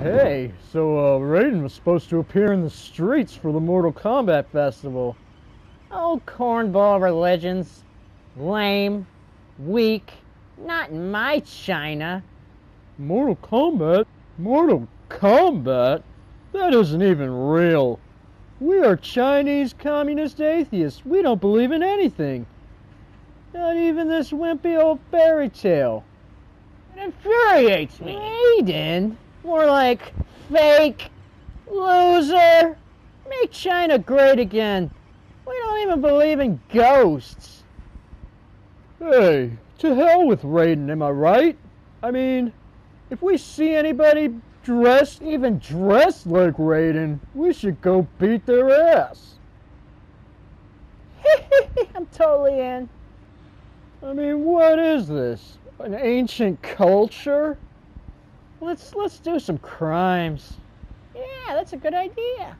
Hey, so uh, Raiden was supposed to appear in the streets for the Mortal Kombat Festival. Oh, cornball religions. Lame. Weak. Not in my China. Mortal Kombat? Mortal Kombat? That isn't even real. We are Chinese communist atheists. We don't believe in anything. Not even this wimpy old fairy tale. It infuriates me. Raiden? More like fake, loser. Make China great again. We don't even believe in ghosts. Hey, to hell with Raiden, am I right? I mean, if we see anybody dressed, even dressed like Raiden, we should go beat their ass. I'm totally in. I mean, what is this? An ancient culture? Let's let's do some crimes. Yeah, that's a good idea.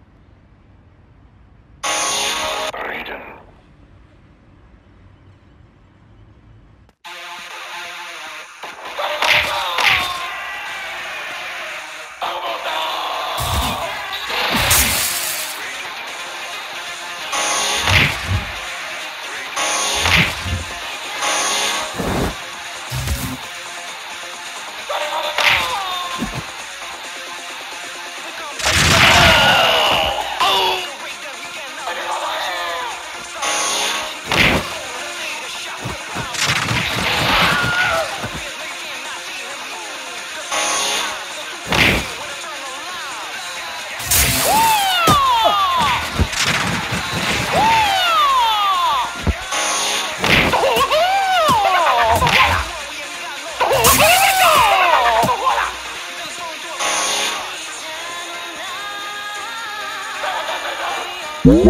Hey,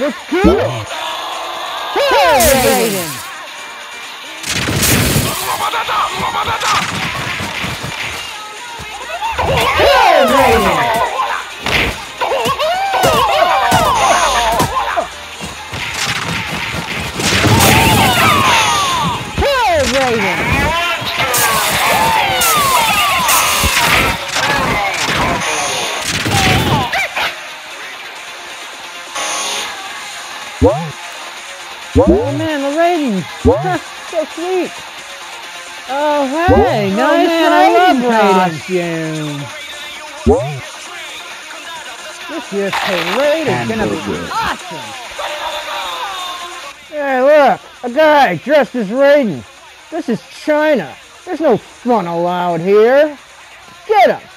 let's go! Hey, Raiden. Oh man, the Raiden! so sweet! Oh hey, nice man, I love costume! This year's parade is gonna be awesome! Hey look, a guy dressed as Raiden! This is China! There's no fun allowed here! Get him!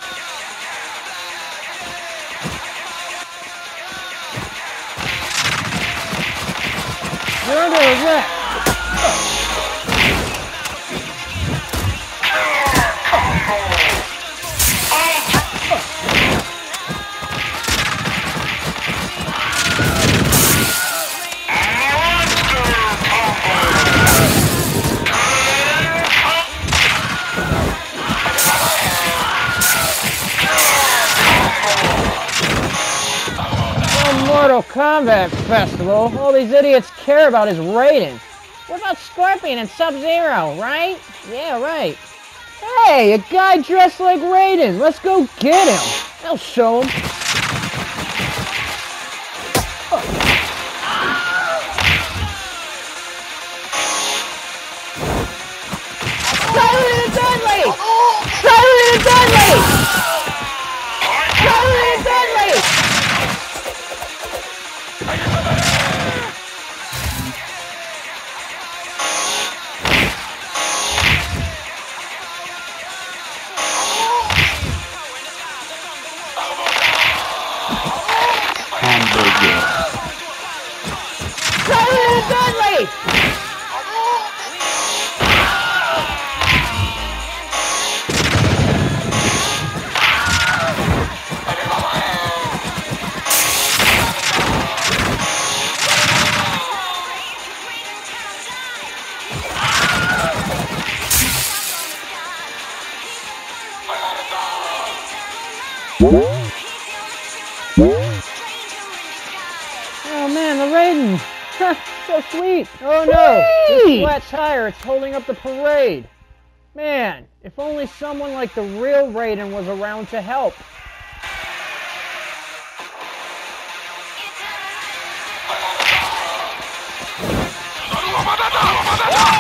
十九岁 Mortal Kombat Festival. All these idiots care about is Raiden. What about Scorpion and Sub-Zero, right? Yeah, right. Hey, a guy dressed like Raiden. Let's go get him. I'll show him. Silent and Deadly! So sweet. Oh no, this flat tire. It's holding up the parade. Man, if only someone like the real Raiden was around to help. Oh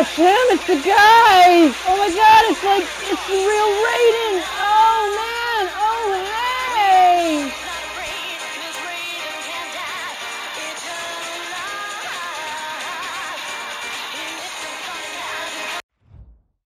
it's him, it's the guy! Oh my god, it's like, it's the real Raiden!